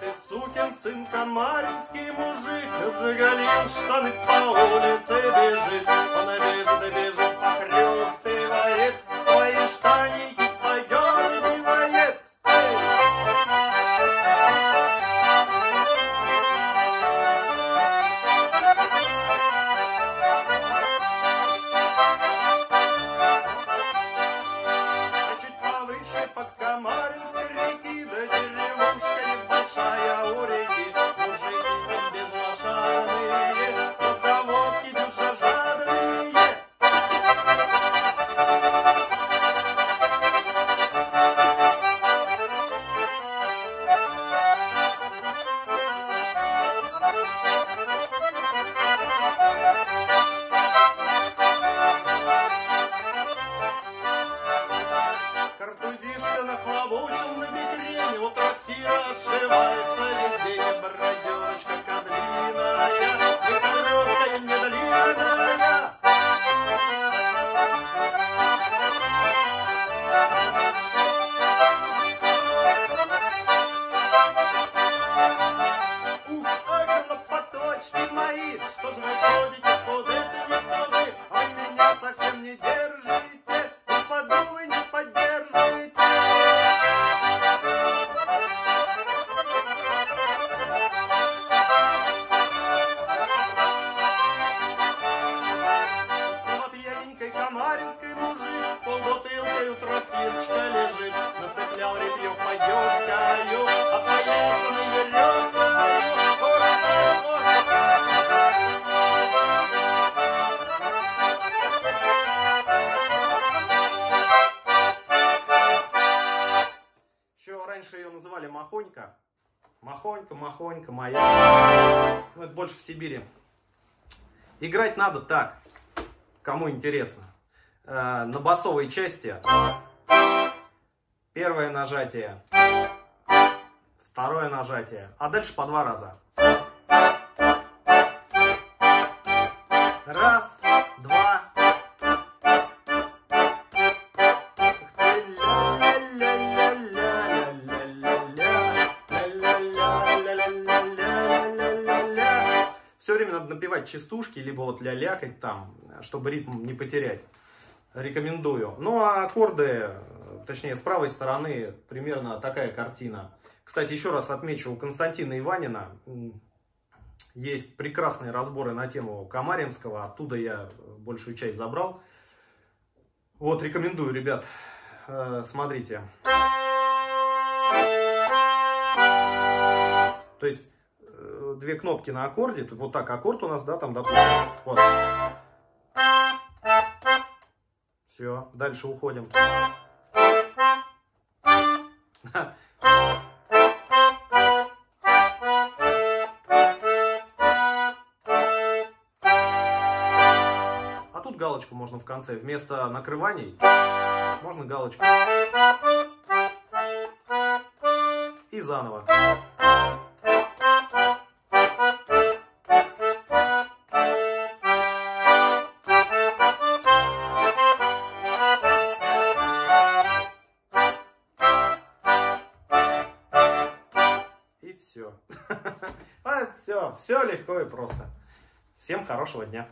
Ты, сукин сын, комаринский мужик, Заголил штаны по улице бежит. Он бежит и бежит, perreo. Бекрень, у называли Махонька. Махонька, Махонька моя. Ну, это больше в Сибири. Играть надо так, кому интересно. Э, На басовой части первое нажатие, второе нажатие, а дальше по два раза. Время надо напевать частушки, либо вот ля-лякать там, чтобы ритм не потерять. Рекомендую. Ну а аккорды, точнее с правой стороны, примерно такая картина. Кстати, еще раз отмечу, у Константина Иванина есть прекрасные разборы на тему Камаринского. Оттуда я большую часть забрал. Вот, рекомендую, ребят. Э, Смотрите. То есть две кнопки на аккорде. Тут вот так аккорд у нас, да, там, допустим. Вот. Все, дальше уходим. А тут галочку можно в конце. Вместо накрываний можно галочку. И заново. Все. А, все, все легко и просто. Всем хорошего дня.